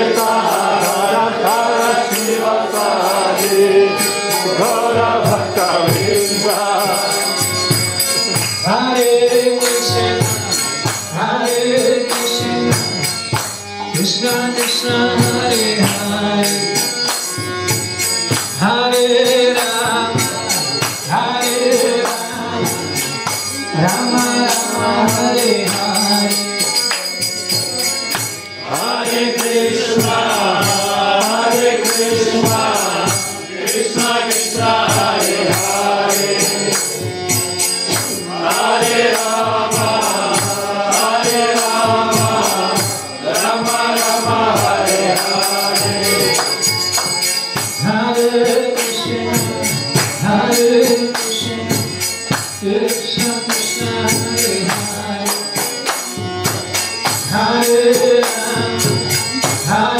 Amen. Hare Ram, Hare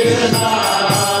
Krishna